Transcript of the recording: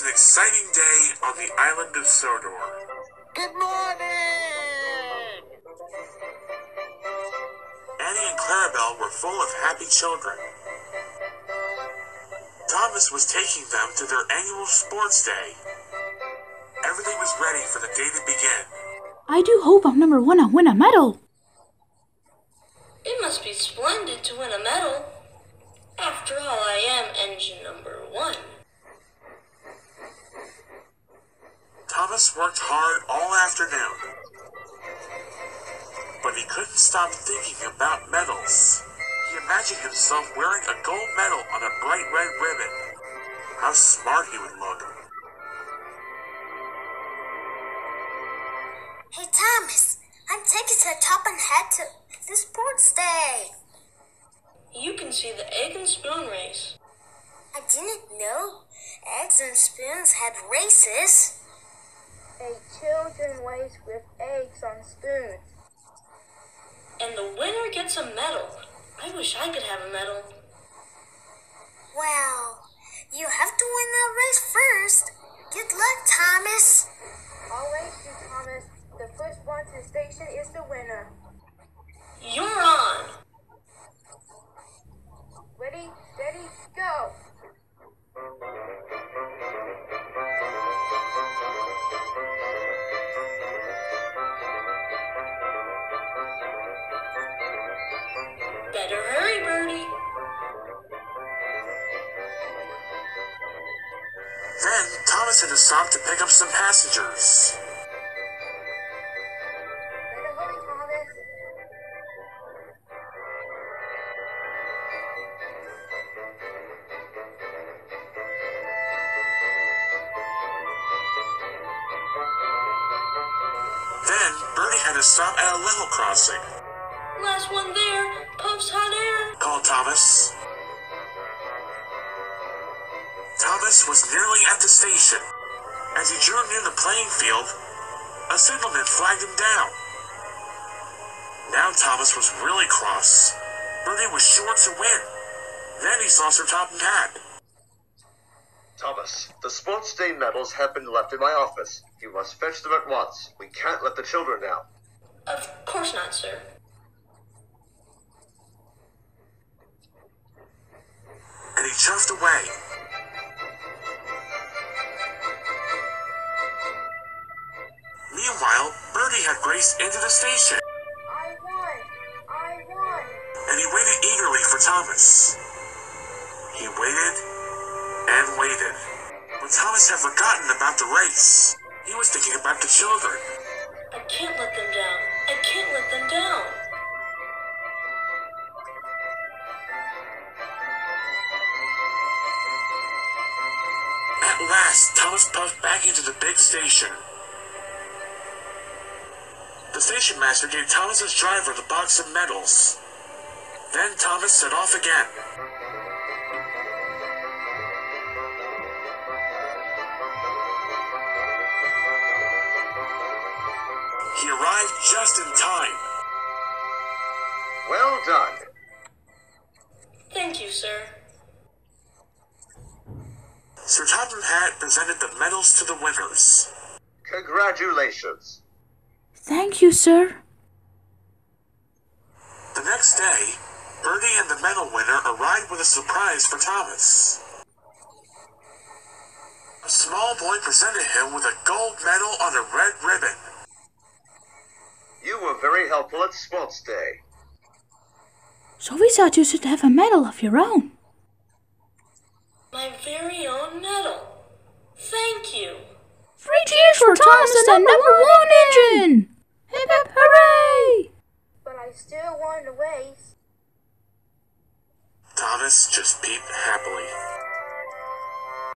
It an exciting day on the island of Sodor. Good morning! Annie and Clarabelle were full of happy children. Thomas was taking them to their annual sports day. Everything was ready for the day to begin. I do hope I'm number one and win a medal. It must be splendid to win a medal. After all, I am engine number one. Thomas worked hard all afternoon. But he couldn't stop thinking about medals. He imagined himself wearing a gold medal on a bright red ribbon. How smart he would look. Hey Thomas, I'm taking the Topham Hatt to the sports day. You can see the egg and spoon race. I didn't know eggs and spoons had races. A children race with eggs on spoons. And the winner gets a medal. I wish I could have a medal. Well, you have to win that Better hurry, Bertie. Then Thomas had to stop to pick up some passengers. Better hurry, Thomas. Then Bertie had to stop at a level crossing, Last one there. Thomas. Thomas was nearly at the station. As he drew near the playing field, a signalman flagged him down. Now Thomas was really cross. Bertie was sure to win. Then he saw Sir Topham Hatt. Thomas, the sports day medals have been left in my office. You must fetch them at once. We can't let the children down. Of course not, sir. Away. Meanwhile, Bertie had raced into the station, and he waited eagerly for Thomas. He waited and waited, but Thomas had forgotten about the race. He was thinking about the children. I can't let them down. I can't let them down. At last, Thomas puffed back into the big station. The station master gave Thomas's driver the box of medals. Then Thomas set off again. He arrived just in time. Well done. Thank you, sir. Sir Topham Hatt presented the medals to the winners. Congratulations. Thank you, sir. The next day, Bertie and the medal winner arrived with a surprise for Thomas. A small boy presented him with a gold medal on a red ribbon. You were very helpful at Sports Day. So we thought you should have a medal of your own. My very own medal. Thank you. Three the number one engine!